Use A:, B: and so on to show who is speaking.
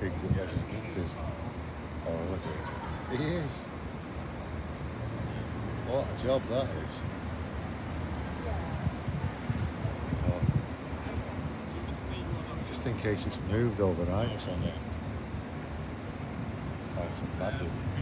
A: things he wasn't into. Oh, look at it. He is. What a job that is. Oh. Just in case it's moved overnight or something. Oh, it's a
B: bad right.